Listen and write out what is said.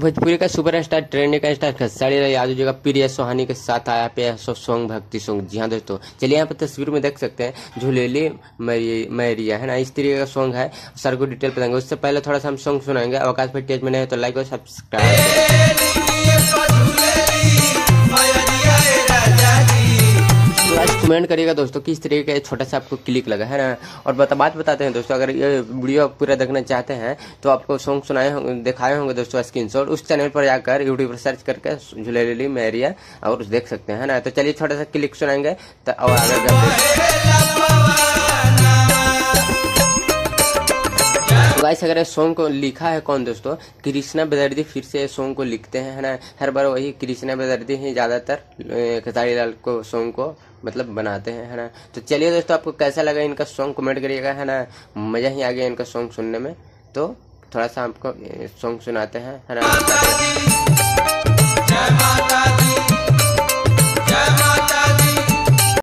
भोजपुरी का superstar, trend का star Khesari Lal Yadav ji का प्रिय सोहानी के साथ आया पे सॉन्ग, भक्ति सॉन्ग। जी हाँ दोस्तों, चलिए यहाँ पर तस्वीर में देख सकते हैं, झूलेली मैरिया है ना, इस तरीके का सॉन्ग है। सर को डिटेल बताएँगे। उससे पहले थोड़ा सा हम सॉन्ग सुनाएँगे। अवकाश पर टेज में नहीं तो लाइक और सब्सक्राइब कमेंट करिएगा दोस्तों किस तरीके का छोटा सा आपको क्लिक लगा, है ना? और बता, बात बताते हैं दोस्तों, अगर ये वीडियो आप पूरा देखना चाहते हैं तो आपको सॉन्ग सुनाए होंगे दिखाए होंगे दोस्तों स्क्रीन उस चैनल पर जाकर यूट्यूब पर सर्च करके झुलेली मैरिया और देख सकते हैं ना? तो चलिए छोटा सा क्लिक सुनाएँगे तो और आगे गाइस अगर इस सॉन्ग को लिखा है कौन दोस्तों? कृष्णा बेदर्दी फिर से सॉन्ग को लिखते हैं, है ना? हर बार वही कृष्णा बेदर्दी ही ज़्यादातर खेसारी लाल को सॉन्ग को मतलब बनाते हैं, है ना? तो चलिए दोस्तों, आपको कैसा लगा इनका सॉन्ग कमेंट करिएगा, है ना? मज़ा ही आ गया इनका सॉन्ग सुनने में। तो थोड़ा सा आपको सॉन्ग सुनाते हैं, है ना?